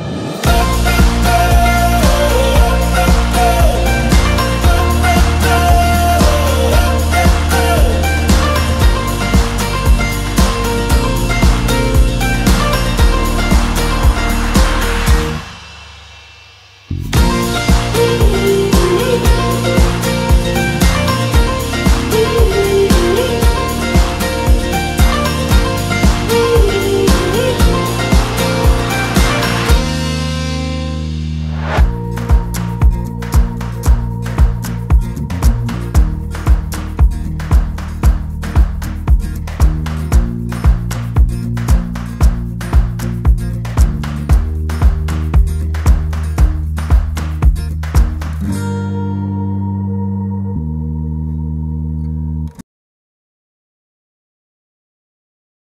you.